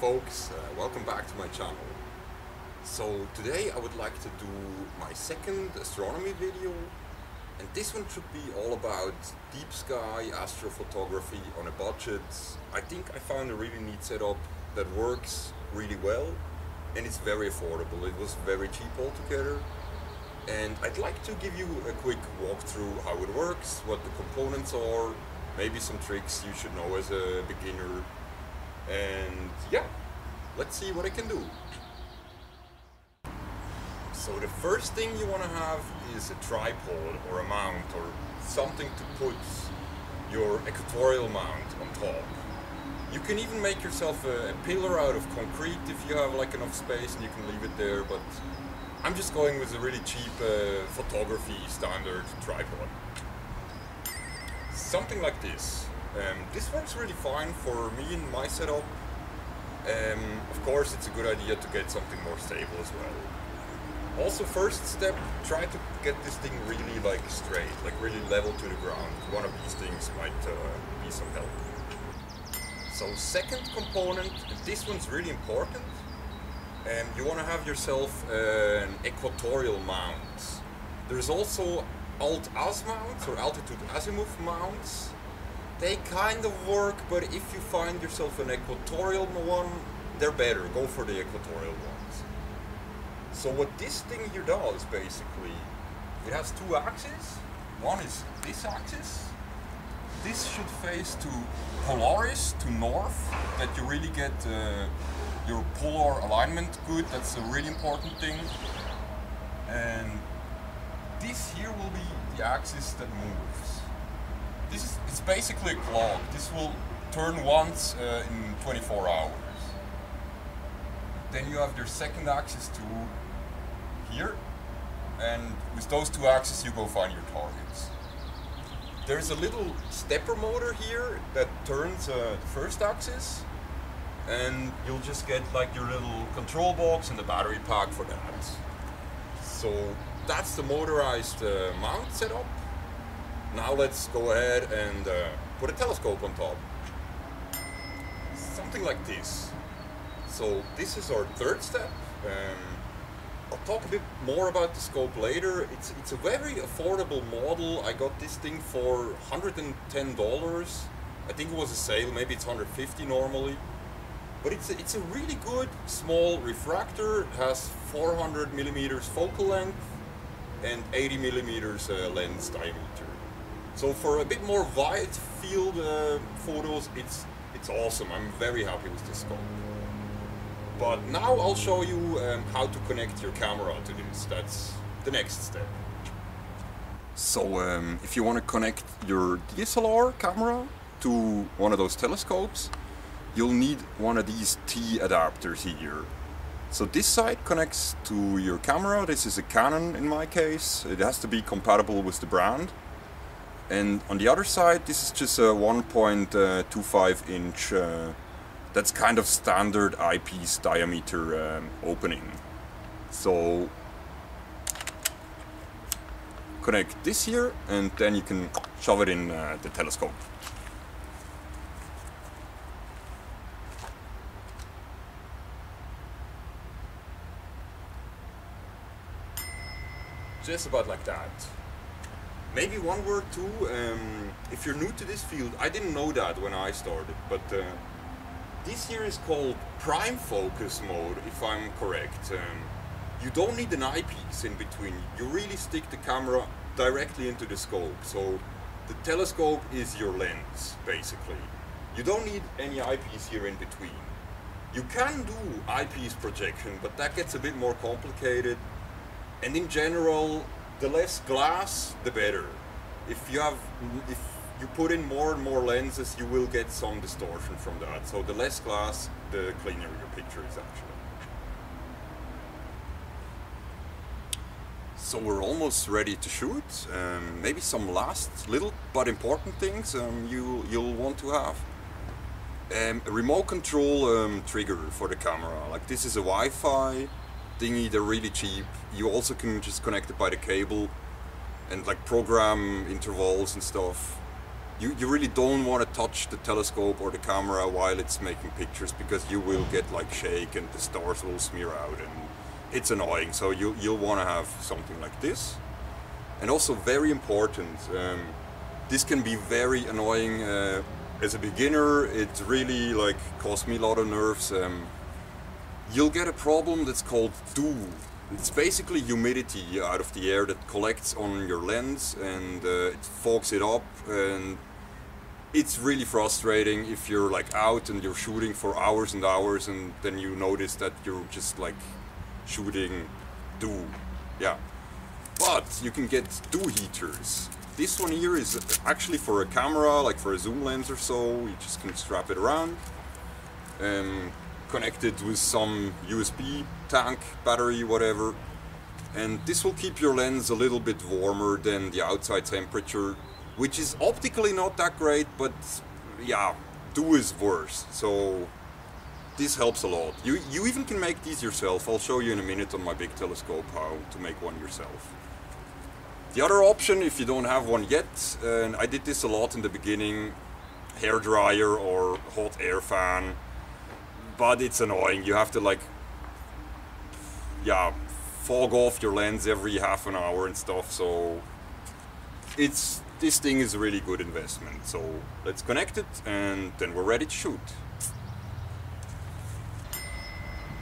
folks, uh, welcome back to my channel. So today I would like to do my second astronomy video and this one should be all about deep sky astrophotography on a budget. I think I found a really neat setup that works really well and it's very affordable. It was very cheap altogether and I'd like to give you a quick walkthrough how it works, what the components are, maybe some tricks you should know as a beginner and yeah, let's see what I can do. So the first thing you want to have is a tripod or a mount or something to put your equatorial mount on top. You can even make yourself a, a, pillar out of concrete if you have like enough space and you can leave it there, but I'm just going with a really cheap uh, photography standard tripod. Something like this. Um, this works really fine for me and my setup. Um, of course, it's a good idea to get something more stable as well. Also, first step, try to get this thing really like straight, like really level to the ground. One of these things might uh, be some help. So second component, this one's really important. Um, you want to have yourself an equatorial mount. There's also alt-az mounts or altitude azimuth mounts they kind of work, but if you find yourself an equatorial one, they're better. Go for the equatorial ones. So what this thing here does, basically, it has two axes. One is this axis. This should face to Polaris, to north, that you really get uh, your polar alignment good. That's a really important thing. And this here will be the axis that moves this is it's basically a clock. This will turn once uh, in 24 hours. Then you have your second axis to here, and with those two axes you go find your targets. There's a little stepper motor here that turns uh, the first axis, and you'll just get like your little control box and the battery pack for that. So that's the motorized uh, mount setup. Now let's go ahead and uh, put a telescope on top. Something like this. So this is our third step. Um, I'll talk a bit more about the scope later. It's, it's a very affordable model. I got this thing for $110. I think it was a sale, maybe it's 150 normally. But it's a, it's a really good small refractor, it has 400 millimeters focal length and 80 millimeters uh, lens diameter. So for a bit more wide field uh, photos, it's it's awesome. I'm very happy with this scope. But now I'll show you um, how to connect your camera to this. That's the next step. So um, if you want to connect your DSLR camera to one of those telescopes, you'll need one of these T adapters here. So this side connects to your camera. This is a Canon in my case. It has to be compatible with the brand. And on the other side, this is just a 1.25 inch, uh, that's kind of standard eyepiece diameter um, opening. So connect this here and then you can shove it in uh, the telescope. Just about like that. Maybe one word too, um, if you're new to this field, I didn't know that when I started, but uh, this here is called prime focus mode, if I'm correct. Um, you don't need an eyepiece in between, you really stick the camera directly into the scope, so the telescope is your lens, basically. You don't need any eyepiece here in between. You can do eyepiece projection, but that gets a bit more complicated, and in general, the less glass, the better. If you have, if you put in more and more lenses, you will get some distortion from that. So the less glass, the cleaner your picture is actually. So we're almost ready to shoot. Um, maybe some last little but important things um, you you'll want to have. Um, a remote control um, trigger for the camera. Like this is a Wi-Fi thingy, they're really cheap. You also can just connect it by the cable and like program intervals and stuff. you, you really don't want to touch the telescope or the camera while it's making pictures because you will get like shake and the stars will smear out and it's annoying. So you, you'll want to have something like this. And also very important, um, this can be very annoying uh, as a beginner. It really like cost me a lot of nerves. Um, you'll get a problem that's called dew. It's basically humidity out of the air that collects on your lens and uh, it fogs it up and it's really frustrating if you're like out and you're shooting for hours and hours and then you notice that you're just like shooting dew. Yeah. But you can get dew heaters. This one here is actually for a camera, like for a zoom lens or so. You just can strap it around. Um, connected with some USB tank, battery, whatever. And this will keep your lens a little bit warmer than the outside temperature which is optically not that great, but yeah, dew is worse. So this helps a lot. You, you even can make these yourself. I'll show you in a minute on my big telescope how to make one yourself. The other option, if you don't have one yet, and I did this a lot in the beginning, hair dryer or hot air fan, but it's annoying. You have to like, yeah, fog off your lens every half an hour and stuff. So it's this thing is a really good investment. So let's connect it and then we're ready to shoot.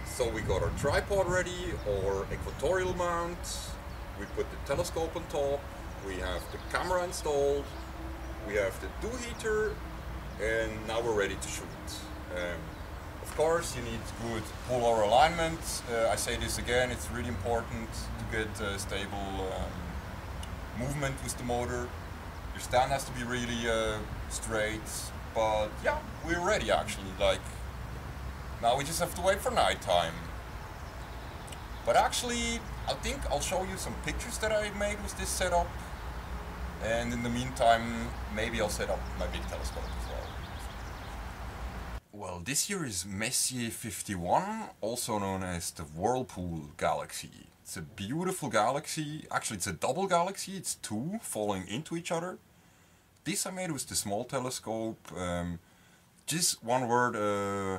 So we got our tripod ready, or equatorial mount, we put the telescope on top, we have the camera installed, we have the dew heater, and now we're ready to shoot. Um, of course, you need good polar alignment. Uh, I say this again, it's really important to get uh, stable um, movement with the motor. Your stand has to be really uh, straight, but yeah, we're ready actually. Like, now we just have to wait for night time. But actually, I think I'll show you some pictures that I made with this setup. And in the meantime, maybe I'll set up my big telescope as well. Well, this here is Messier 51, also known as the Whirlpool Galaxy. It's a beautiful galaxy. Actually, it's a double galaxy. It's two falling into each other. This I made with the small telescope. Um, just one word uh,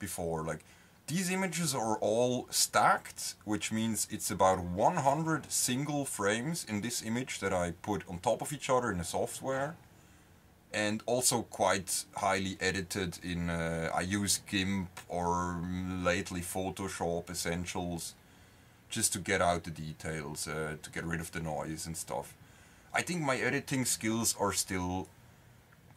before, like these images are all stacked, which means it's about 100 single frames in this image that I put on top of each other in the software. And also quite highly edited in, uh, I use GIMP or lately Photoshop Essentials just to get out the details, uh, to get rid of the noise and stuff. I think my editing skills are still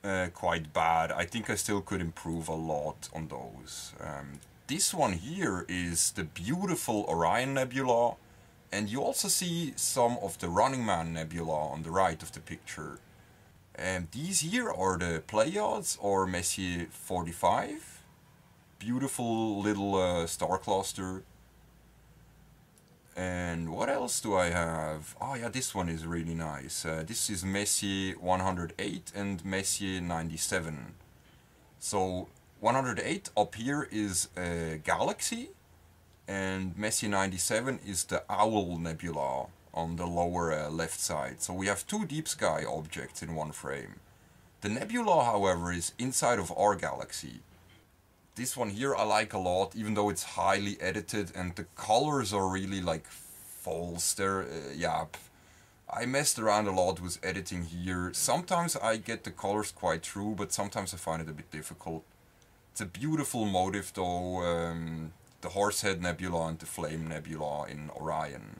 uh, quite bad. I think I still could improve a lot on those. Um, this one here is the beautiful Orion Nebula, and you also see some of the Running Man Nebula on the right of the picture. And these here are the Pleiades or Messier 45. Beautiful little uh, star cluster and what else do I have? Oh yeah, this one is really nice. Uh, this is Messier 108 and Messier 97. So 108 up here is a galaxy and Messier 97 is the Owl Nebula on the lower uh, left side. So we have two deep sky objects in one frame. The nebula, however, is inside of our galaxy. This one here I like a lot, even though it's highly edited and the colors are really like false. They're, uh, yeah, I messed around a lot with editing here. Sometimes I get the colors quite true, but sometimes I find it a bit difficult. It's a beautiful motive though, um, the Horsehead Nebula and the Flame Nebula in Orion.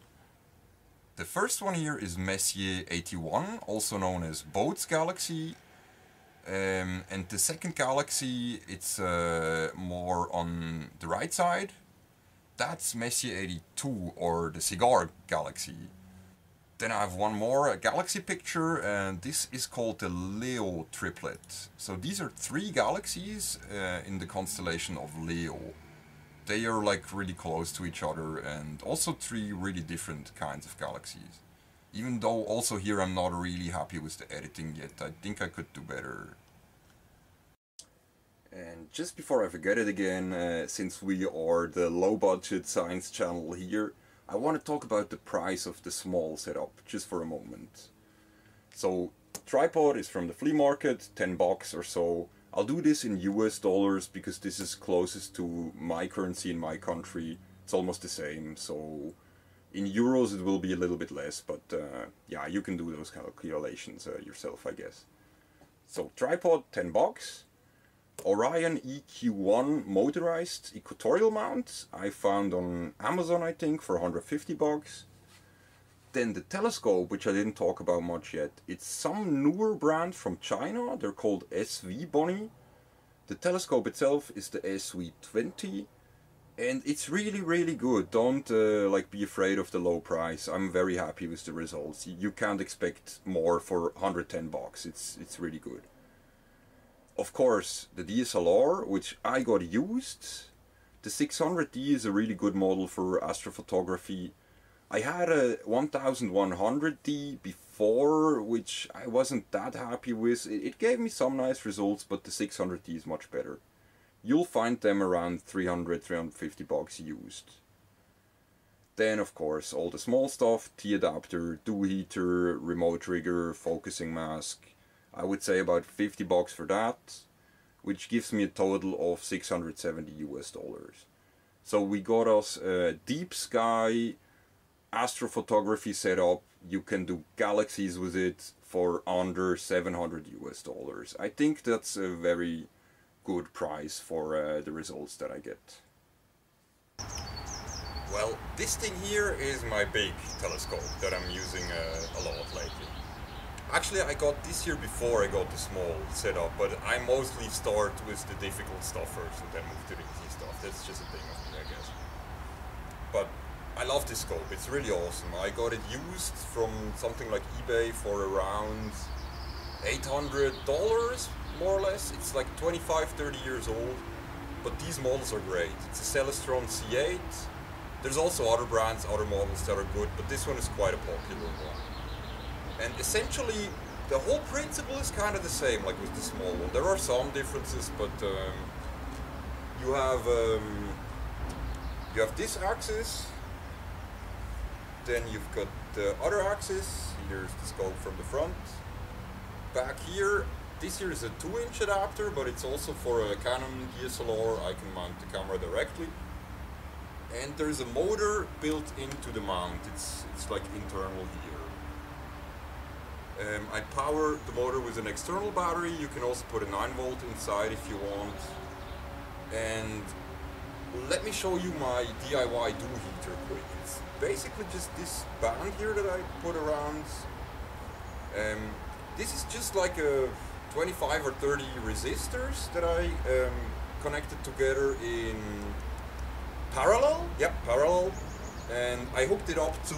The first one here is Messier 81, also known as Bode's Galaxy, um, and the second galaxy, it's uh, more on the right side. That's Messier 82 or the Cigar Galaxy. Then I have one more galaxy picture and this is called the Leo triplet. So these are three galaxies uh, in the constellation of Leo. They are like really close to each other and also three really different kinds of galaxies. Even though also here I'm not really happy with the editing yet, I think I could do better. And just before I forget it again, uh, since we are the low budget science channel here, I want to talk about the price of the small setup just for a moment. So tripod is from the flea market, 10 bucks or so. I'll do this in US dollars because this is closest to my currency in my country. It's almost the same, so in euros it will be a little bit less, but uh, yeah, you can do those calculations uh, yourself, I guess. So tripod, 10 bucks. Orion EQ1 motorized equatorial mount I found on Amazon I think for 150 bucks. Then the telescope, which I didn't talk about much yet, it's some newer brand from China, they're called SVbony. The telescope itself is the SV20 and it's really really good. Don't uh, like be afraid of the low price. I'm very happy with the results. You can't expect more for 110 bucks. It's it's really good. Of course the dslr which i got used the 600d is a really good model for astrophotography i had a 1100d before which i wasn't that happy with. It, it gave me some nice results but the 600d is much better. You'll find them around 300 350 bucks used. Then of course all the small stuff t adapter dew heater remote trigger focusing mask. I would say about 50 bucks for that which gives me a total of 670 us dollars. So we got us a deep sky astrophotography setup you can do galaxies with it for under 700 us dollars i think that's a very good price for uh, the results that I get. Well, this thing here is my big telescope that I'm using uh, a lot lately. Actually, I got this here before I got the small setup, but I mostly start with the difficult stuff first and then move to the easy stuff. That's just a thing of me, I guess. But I love this scope. It's really awesome. I got it used from something like eBay for around $800 more or less. It's like 25, 30 years old, but these models are great. It's a Celestron C8. There's also other brands, other models that are good, but this one is quite a popular one. And essentially, the whole principle is kind of the same, like with the small one. There are some differences, but um, you have um, you have this axis, then you've got the other axis. Here's the scope from the front. Back here, this here is a 2 inch adapter, but it's also for a Canon DSLR. I can mount the camera directly. And there's a motor built into the mount. It's, it's like internal here. Um, I power the motor with an external battery. You can also put a 9 volt inside if you want. And let me show you my DIY dew heater quick. It's basically just this band here that I put around. Um, this is just like a 25 or 30 resistors that I um, connected together in parallel. Yep, parallel. And I hooked it up to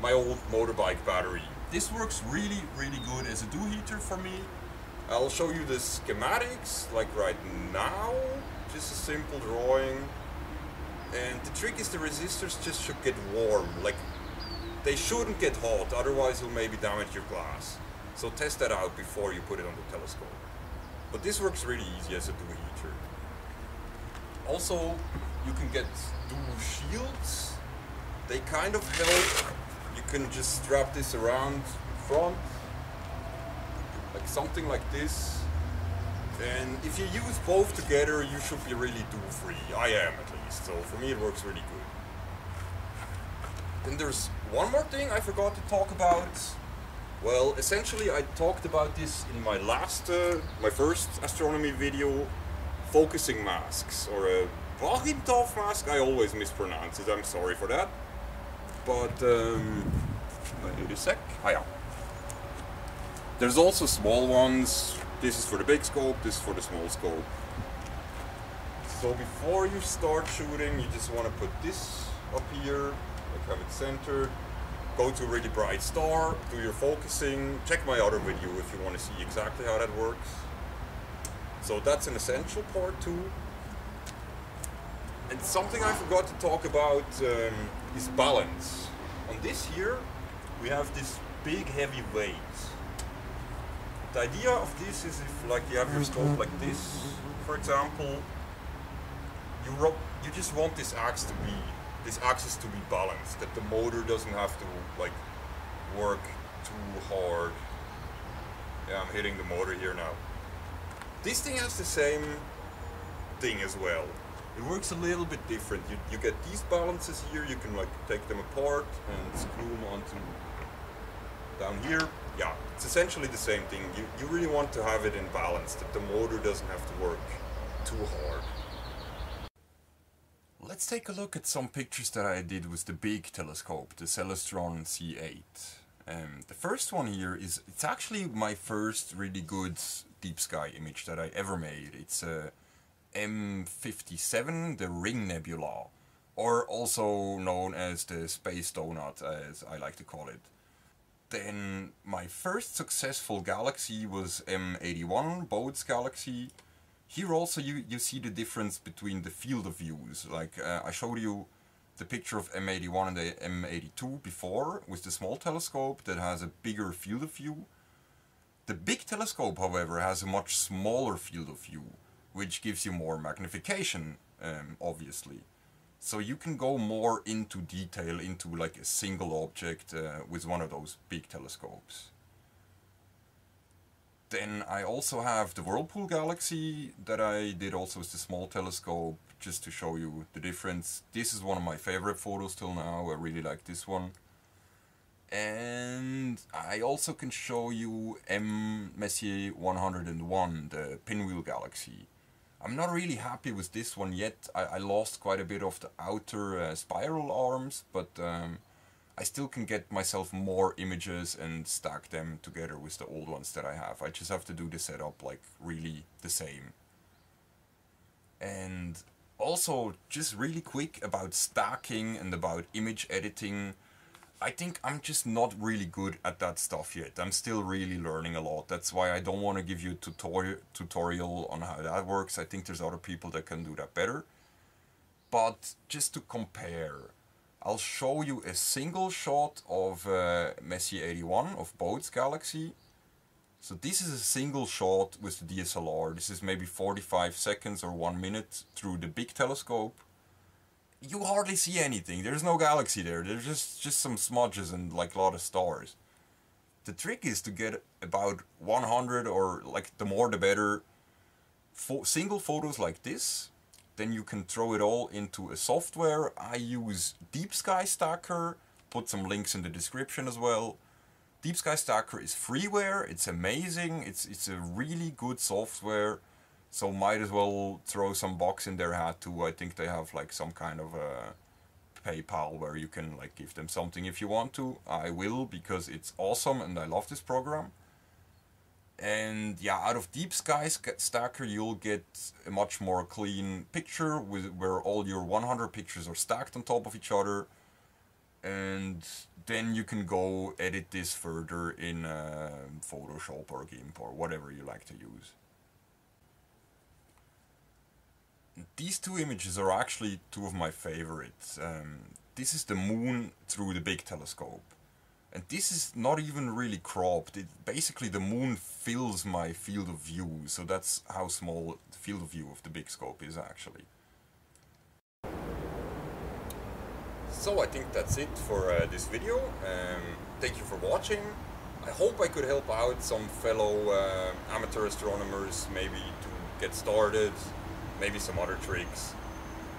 my old motorbike battery. This works really, really good as a dew heater for me. I'll show you the schematics, like right now. Just a simple drawing. And the trick is the resistors just should get warm. Like, they shouldn't get hot, otherwise you'll maybe damage your glass. So test that out before you put it on the telescope. But this works really easy as a dew heater. Also, you can get dew shields. They kind of help. You can just strap this around front, like something like this. And if you use both together, you should be really dew-free. I am at least, so for me it works really good. Then there's one more thing I forgot to talk about. Well, essentially I talked about this in my last, uh, my first astronomy video, focusing masks, or a Wachtentopf mask, I always mispronounce it, I'm sorry for that. But, um, need a sec. Ah, yeah. There's also small ones, this is for the big scope, this is for the small scope. So before you start shooting, you just want to put this up here, like have it centered go to a really bright star, do your focusing, check my other video if you want to see exactly how that works. So that's an essential part too. And something I forgot to talk about um, is balance. On this here, we have this big heavy weight. The idea of this is if like you have your scope mm-hmm. like this, for example, you, you just want this axe to be this axis to be balanced, that the motor doesn't have to like work too hard Yeah, I'm hitting the motor here now. This thing has the same thing as well. It works a little bit different. You, you get these balances here, you can like take them apart and screw them onto down here. Yeah, it's essentially the same thing. You, you really want to have it in balance, that the motor doesn't have to work too hard. Let's take a look at some pictures that I did with the big telescope, the Celestron C8. Um, the first one here is, it's actually my first really good deep sky image that I ever made. It's a M57, the Ring Nebula, or also known as the Space Donut, as I like to call it. Then my first successful galaxy was M81, Bode's galaxy. Here also you, you see the difference between the field of views. Like uh, I showed you the picture of M81 and the M82 before with the small telescope that has a bigger field of view. The big telescope, however, has a much smaller field of view, which gives you more magnification, um, obviously. So you can go more into detail into like a single object uh, with one of those big telescopes. Then I also have the Whirlpool Galaxy that I did also with the small telescope just to show you the difference. This is one of my favorite photos till now, I really like this one. And I also can show you M Messier 101, the Pinwheel Galaxy. I'm not really happy with this one yet. I, I lost quite a bit of the outer uh, spiral arms, but um, I still can get myself more images and stack them together with the old ones that I have. I just have to do the setup like really the same. And also just really quick about stacking and about image editing. I think I'm just not really good at that stuff yet. I'm still really learning a lot. That's why I don't want to give you a tutorial tutorial on how that works. I think there's other people that can do that better. But just to compare, I'll show you a single shot of uh, Messier 81 of Bode's Galaxy. So this is a single shot with the DSLR. This is maybe 45 seconds or one minute through the big telescope you hardly see anything. There's no galaxy there. There's just just some smudges and like a lot of stars. The trick is to get about 100 or like the more the better fo single photos like this. Then you can throw it all into a software. I use Deep Sky Stacker. Put some links in the description as well. Deep Sky Stacker is freeware. It's amazing. It's it's a really good software so might as well throw some bucks in their hat too. I think they have like some kind of a PayPal where you can like give them something if you want to. I will because it's awesome and I love this program. And yeah, out of Deep Sky Stacker you'll get a much more clean picture with where all your 100 pictures are stacked on top of each other. And then you can go edit this further in uh, Photoshop or GIMP or whatever you like to use. These two images are actually two of my favorites. Um, this is the moon through the big telescope. And this is not even really cropped. It, basically the moon fills my field of view, so that's how small the field of view of the big scope is actually. So I think that's it for uh, this video. Um, thank you for watching. I hope I could help out some fellow uh, amateur astronomers maybe to get started, maybe some other tricks.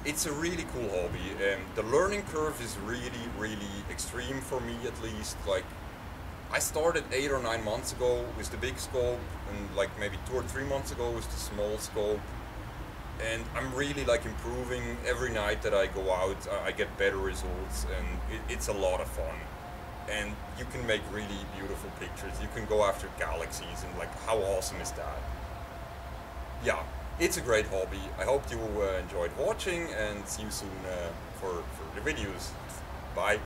It's a really cool hobby and the learning curve is really, really extreme for me at least. Like, I started eight or nine months ago with the big scope and like maybe two or three months ago with the small scope. And I'm really like improving every night that I go out. I get better results and it, it's a lot of fun. And you can make really beautiful pictures. You can go after galaxies and like how awesome is that? Yeah, it's a great hobby. I hope you uh, enjoyed watching and see you soon uh, for, for the videos. Bye.